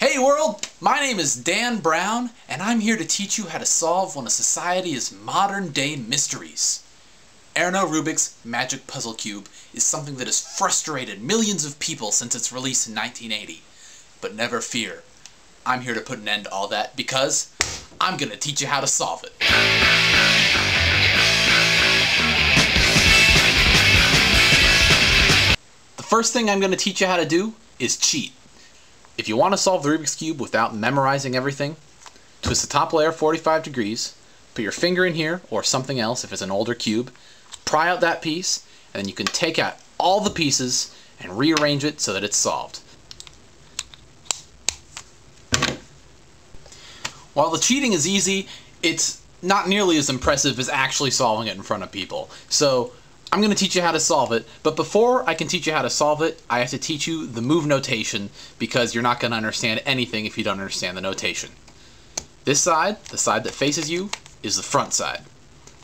Hey world, my name is Dan Brown, and I'm here to teach you how to solve one of society's modern day mysteries. Erno Rubik's Magic Puzzle Cube is something that has frustrated millions of people since its release in 1980. But never fear, I'm here to put an end to all that because I'm going to teach you how to solve it. The first thing I'm going to teach you how to do is cheat. If you want to solve the Rubik's Cube without memorizing everything, twist the top layer 45 degrees, put your finger in here or something else if it's an older cube, pry out that piece, and then you can take out all the pieces and rearrange it so that it's solved. While the cheating is easy, it's not nearly as impressive as actually solving it in front of people. So I'm going to teach you how to solve it, but before I can teach you how to solve it, I have to teach you the move notation because you're not going to understand anything if you don't understand the notation. This side, the side that faces you, is the front side.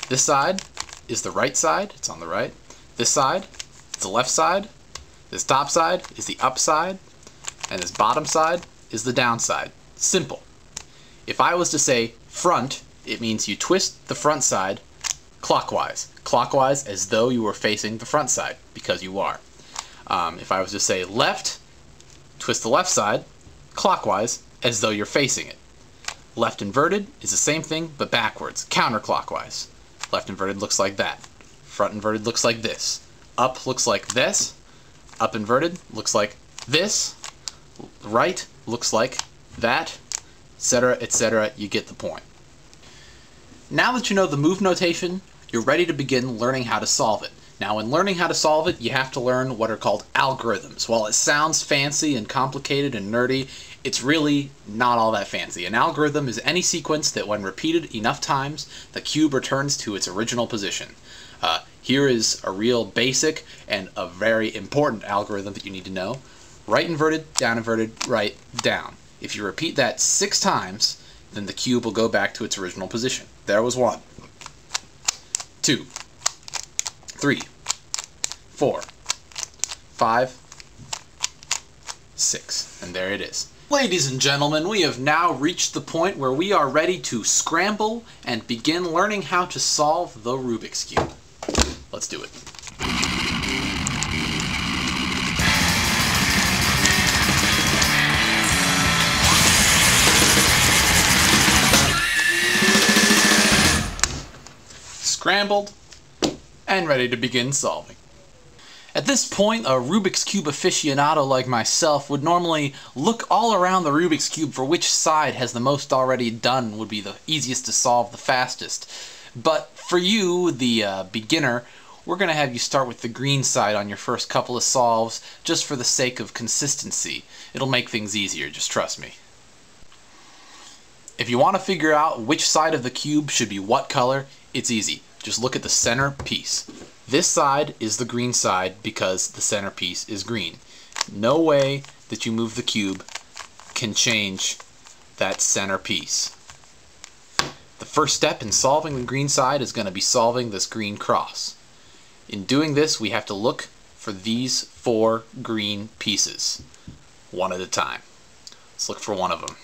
This side is the right side, it's on the right. This side is the left side. This top side is the up side. And this bottom side is the down side. Simple. If I was to say front, it means you twist the front side clockwise. Clockwise as though you were facing the front side, because you are. Um, if I was to say left, twist the left side clockwise as though you're facing it. Left inverted is the same thing, but backwards, counterclockwise. Left inverted looks like that. Front inverted looks like this. Up looks like this. Up inverted looks like this. Right looks like that etc., etc. You get the point. Now that you know the move notation, you're ready to begin learning how to solve it. Now, in learning how to solve it, you have to learn what are called algorithms. While it sounds fancy and complicated and nerdy, it's really not all that fancy. An algorithm is any sequence that, when repeated enough times, the cube returns to its original position. Uh, here is a real basic and a very important algorithm that you need to know. Right inverted, down inverted, right, down. If you repeat that six times, then the cube will go back to its original position. There was one, two, three, four, five, six, and there it is. Ladies and gentlemen, we have now reached the point where we are ready to scramble and begin learning how to solve the Rubik's Cube. Let's do it. Scrambled, and ready to begin solving. At this point, a Rubik's Cube aficionado like myself would normally look all around the Rubik's Cube for which side has the most already done would be the easiest to solve the fastest. But for you, the uh, beginner, we're going to have you start with the green side on your first couple of solves just for the sake of consistency. It'll make things easier, just trust me. If you want to figure out which side of the cube should be what color, it's easy. Just look at the center piece. This side is the green side because the center piece is green. No way that you move the cube can change that center piece. The first step in solving the green side is going to be solving this green cross. In doing this, we have to look for these four green pieces, one at a time. Let's look for one of them.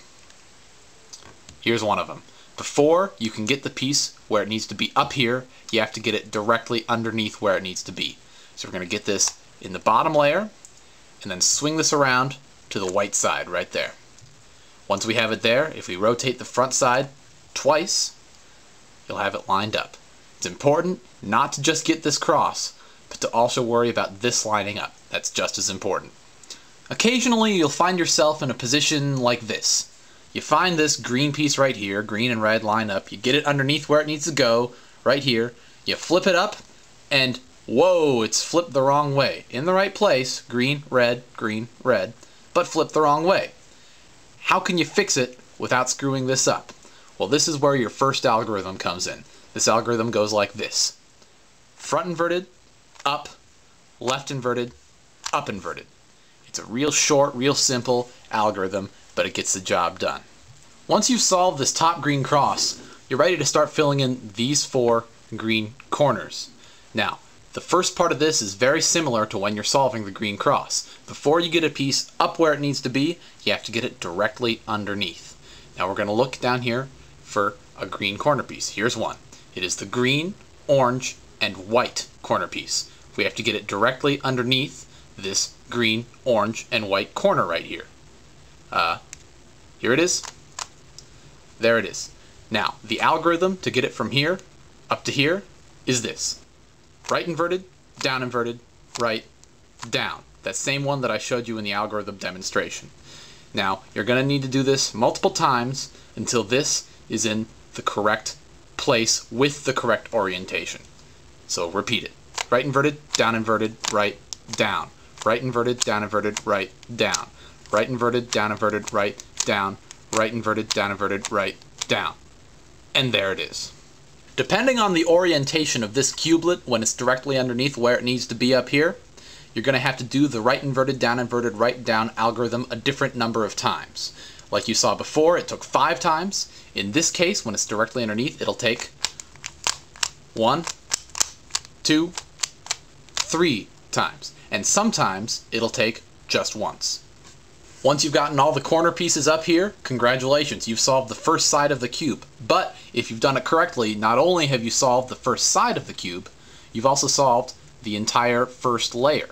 Here's one of them. Before you can get the piece where it needs to be up here, you have to get it directly underneath where it needs to be. So we're going to get this in the bottom layer and then swing this around to the white side right there. Once we have it there, if we rotate the front side twice, you'll have it lined up. It's important not to just get this cross, but to also worry about this lining up. That's just as important. Occasionally, you'll find yourself in a position like this. You find this green piece right here, green and red line up, you get it underneath where it needs to go, right here, you flip it up, and whoa, it's flipped the wrong way. In the right place, green, red, green, red, but flipped the wrong way. How can you fix it without screwing this up? Well, this is where your first algorithm comes in. This algorithm goes like this. Front inverted, up, left inverted, up inverted. It's a real short, real simple algorithm but it gets the job done. Once you've solved this top green cross, you're ready to start filling in these four green corners. Now, The first part of this is very similar to when you're solving the green cross. Before you get a piece up where it needs to be, you have to get it directly underneath. Now we're going to look down here for a green corner piece. Here's one. It is the green, orange, and white corner piece. We have to get it directly underneath this green, orange, and white corner right here. Uh, here it is. There it is. Now, the algorithm to get it from here up to here is this. Right inverted, down inverted, right, down. That same one that I showed you in the algorithm demonstration. Now, you're going to need to do this multiple times until this is in the correct place with the correct orientation. So repeat it. Right inverted, down inverted, right, down. Right inverted, down inverted, right, down. Right inverted, down inverted, right, down. Right inverted, down inverted, right, down. And there it is. Depending on the orientation of this cubelet when it's directly underneath where it needs to be up here, you're going to have to do the right inverted, down inverted, right down algorithm a different number of times. Like you saw before, it took five times. In this case, when it's directly underneath, it'll take one, two, three times. And sometimes it'll take just once. Once you've gotten all the corner pieces up here, congratulations, you've solved the first side of the cube. But if you've done it correctly, not only have you solved the first side of the cube, you've also solved the entire first layer.